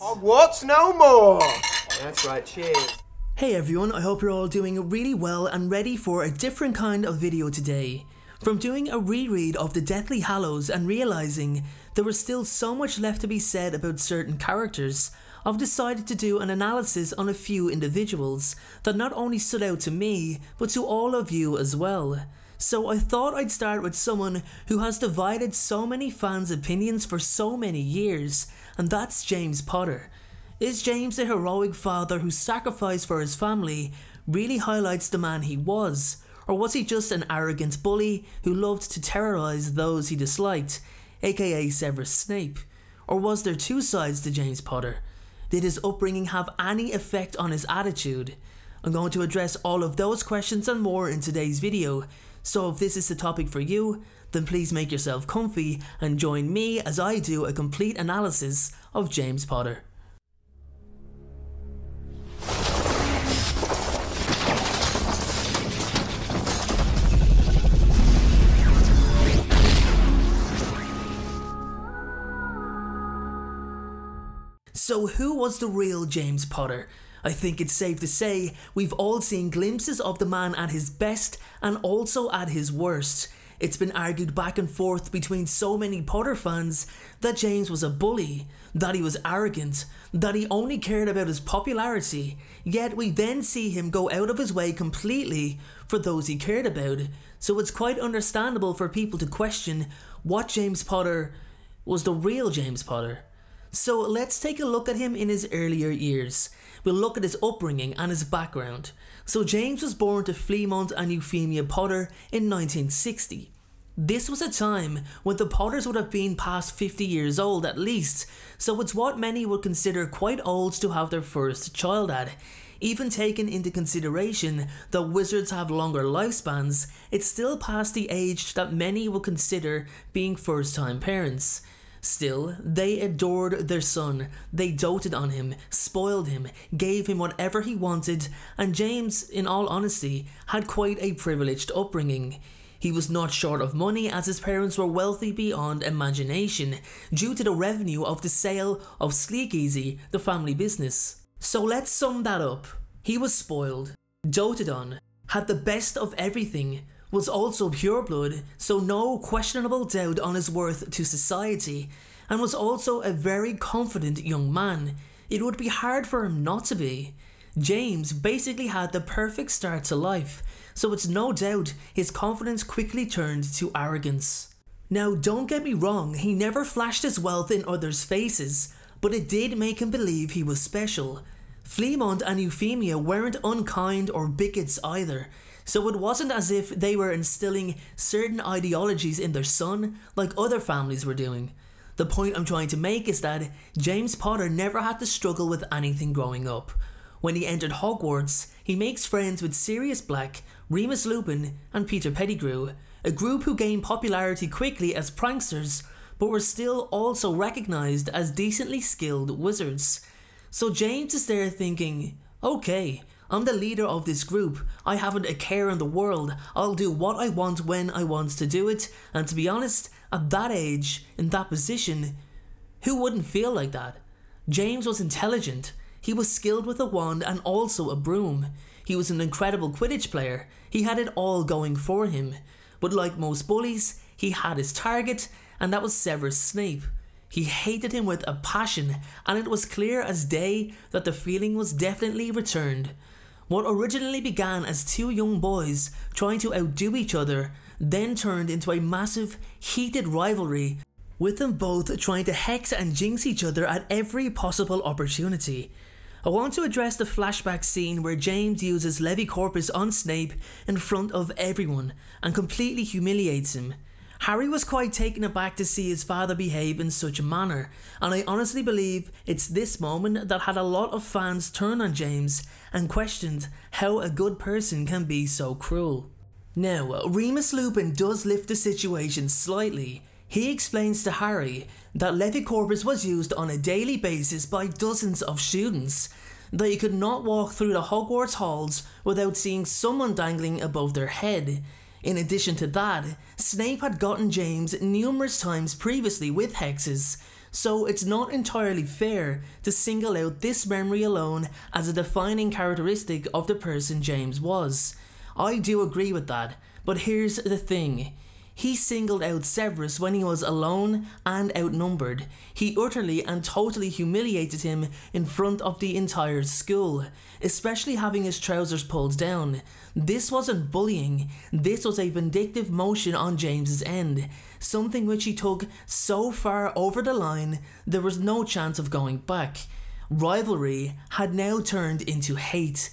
Hogwarts no more! That's right, cheers. Hey everyone, I hope you're all doing really well and ready for a different kind of video today. From doing a reread of the Deathly Hallows and realising there was still so much left to be said about certain characters, I've decided to do an analysis on a few individuals that not only stood out to me, but to all of you as well. So I thought I'd start with someone who has divided so many fans' opinions for so many years, and that's James Potter. Is James the heroic father who sacrificed for his family really highlights the man he was? Or was he just an arrogant bully who loved to terrorise those he disliked, aka Severus Snape? Or was there two sides to James Potter? Did his upbringing have any effect on his attitude? I'm going to address all of those questions and more in today's video, so if this is the topic for you, then please make yourself comfy and join me as I do a complete analysis of James Potter. So, who was the real James Potter? I think it's safe to say we've all seen glimpses of the man at his best and also at his worst. It's been argued back and forth between so many Potter fans that James was a bully, that he was arrogant, that he only cared about his popularity, yet we then see him go out of his way completely for those he cared about. So it's quite understandable for people to question what James Potter was the real James Potter. So let's take a look at him in his earlier years. We'll look at his upbringing and his background. So James was born to Fleamont and Euphemia Potter in 1960. This was a time when the Potters would have been past 50 years old at least, so it's what many would consider quite old to have their first child at. Even taken into consideration that wizards have longer lifespans, it's still past the age that many would consider being first time parents. Still, they adored their son, they doted on him, spoiled him, gave him whatever he wanted, and James, in all honesty, had quite a privileged upbringing. He was not short of money as his parents were wealthy beyond imagination due to the revenue of the sale of Sleekeasy, the family business. So let's sum that up. He was spoiled, doted on, had the best of everything, was also pureblood, so no questionable doubt on his worth to society, and was also a very confident young man. It would be hard for him not to be. James basically had the perfect start to life, so it's no doubt his confidence quickly turned to arrogance. Now, don't get me wrong, he never flashed his wealth in others' faces, but it did make him believe he was special. Fleamont and Euphemia weren't unkind or bigots either, so it wasn't as if they were instilling certain ideologies in their son like other families were doing. The point I'm trying to make is that James Potter never had to struggle with anything growing up. When he entered Hogwarts, he makes friends with Sirius Black, Remus Lupin, and Peter Pettigrew, a group who gained popularity quickly as pranksters, but were still also recognised as decently skilled wizards. So James is there thinking, okay, I'm the leader of this group. I haven't a care in the world. I'll do what I want when I want to do it. And to be honest, at that age, in that position, who wouldn't feel like that? James was intelligent. He was skilled with a wand and also a broom. He was an incredible Quidditch player. He had it all going for him. But like most bullies, he had his target, and that was Severus Snape. He hated him with a passion, and it was clear as day that the feeling was definitely returned. What originally began as two young boys trying to outdo each other then turned into a massive, heated rivalry, with them both trying to hex and jinx each other at every possible opportunity. I want to address the flashback scene where James uses Levicorpus on Snape in front of everyone and completely humiliates him. Harry was quite taken aback to see his father behave in such a manner, and I honestly believe it's this moment that had a lot of fans turn on James and questioned how a good person can be so cruel. Now, Remus Lupin does lift the situation slightly. He explains to Harry that Levicorpus was used on a daily basis by dozens of students, that you could not walk through the Hogwarts halls without seeing someone dangling above their head, in addition to that, Snape had gotten James numerous times previously with hexes, so it's not entirely fair to single out this memory alone as a defining characteristic of the person James was. I do agree with that, but here's the thing. He singled out Severus when he was alone and outnumbered. He utterly and totally humiliated him in front of the entire school, especially having his trousers pulled down. This wasn't bullying, this was a vindictive motion on James's end, something which he took so far over the line there was no chance of going back. Rivalry had now turned into hate.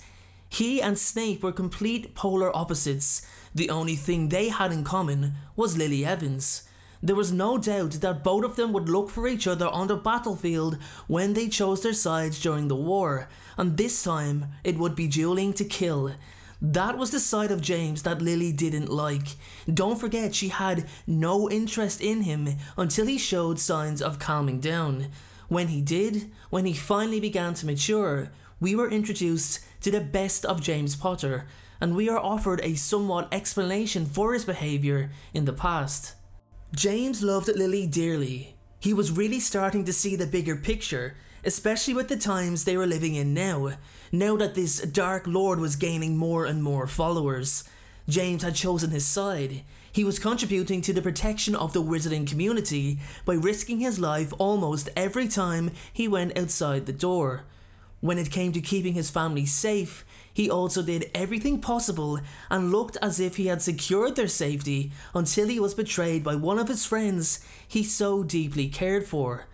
He and Snape were complete polar opposites. The only thing they had in common was Lily Evans. There was no doubt that both of them would look for each other on the battlefield when they chose their sides during the war, and this time it would be dueling to kill. That was the side of James that Lily didn't like. Don't forget, she had no interest in him until he showed signs of calming down. When he did, when he finally began to mature, we were introduced to the best of James Potter, and we are offered a somewhat explanation for his behaviour in the past. James loved Lily dearly. He was really starting to see the bigger picture, especially with the times they were living in now, now that this Dark Lord was gaining more and more followers. James had chosen his side. He was contributing to the protection of the wizarding community by risking his life almost every time he went outside the door. When it came to keeping his family safe, he also did everything possible and looked as if he had secured their safety until he was betrayed by one of his friends he so deeply cared for.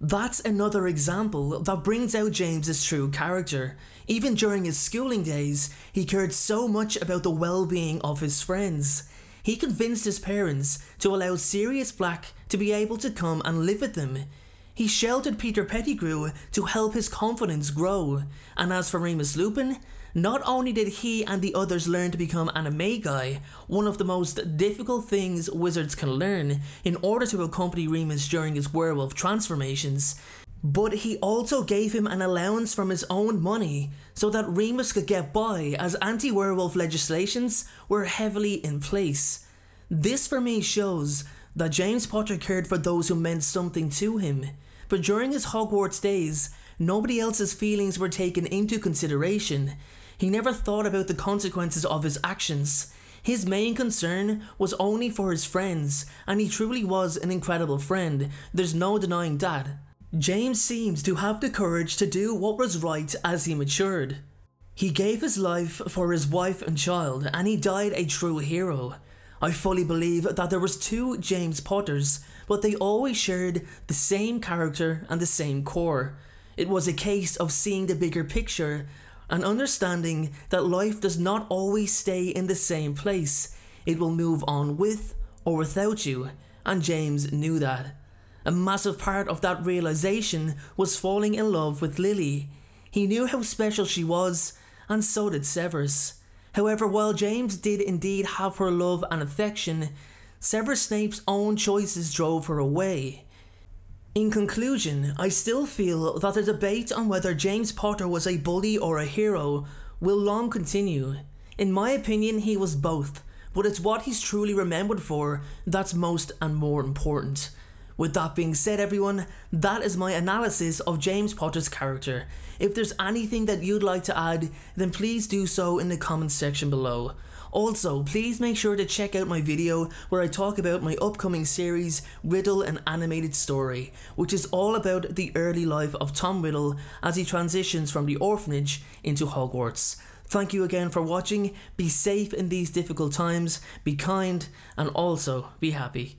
That's another example that brings out James's true character. Even during his schooling days, he cared so much about the well-being of his friends. He convinced his parents to allow Sirius Black to be able to come and live with them. He sheltered Peter Pettigrew to help his confidence grow, and as for Remus Lupin, not only did he and the others learn to become Animagi, one of the most difficult things wizards can learn in order to accompany Remus during his werewolf transformations, but he also gave him an allowance from his own money so that Remus could get by as anti-werewolf legislations were heavily in place. This for me shows that James Potter cared for those who meant something to him, but during his Hogwarts days, nobody else's feelings were taken into consideration he never thought about the consequences of his actions. His main concern was only for his friends, and he truly was an incredible friend, there's no denying that. James seemed to have the courage to do what was right as he matured. He gave his life for his wife and child, and he died a true hero. I fully believe that there was two James Potters, but they always shared the same character and the same core. It was a case of seeing the bigger picture and understanding that life does not always stay in the same place. It will move on with or without you, and James knew that. A massive part of that realization was falling in love with Lily. He knew how special she was, and so did Severus. However, while James did indeed have her love and affection, Severus Snape's own choices drove her away. In conclusion, I still feel that the debate on whether James Potter was a bully or a hero will long continue. In my opinion, he was both, but it's what he's truly remembered for that's most and more important. With that being said, everyone, that is my analysis of James Potter's character. If there's anything that you'd like to add, then please do so in the comments section below. Also, please make sure to check out my video where I talk about my upcoming series, Riddle an Animated Story, which is all about the early life of Tom Riddle as he transitions from the orphanage into Hogwarts. Thank you again for watching, be safe in these difficult times, be kind, and also be happy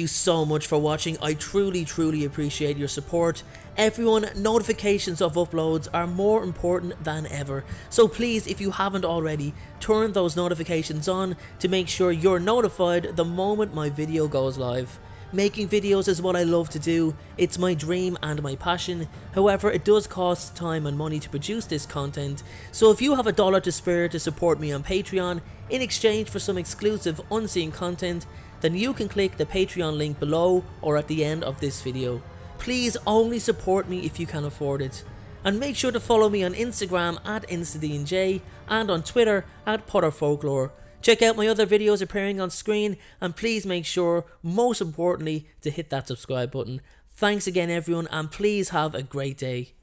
you so much for watching. I truly, truly appreciate your support. Everyone, notifications of uploads are more important than ever. So please, if you haven't already, turn those notifications on to make sure you're notified the moment my video goes live. Making videos is what I love to do, it's my dream and my passion, however it does cost time and money to produce this content, so if you have a dollar to spare to support me on Patreon in exchange for some exclusive unseen content, then you can click the Patreon link below or at the end of this video. Please only support me if you can afford it. And make sure to follow me on Instagram at InstaDNJ and on Twitter at PotterFolklore Check out my other videos appearing on screen and please make sure, most importantly, to hit that subscribe button. Thanks again, everyone, and please have a great day.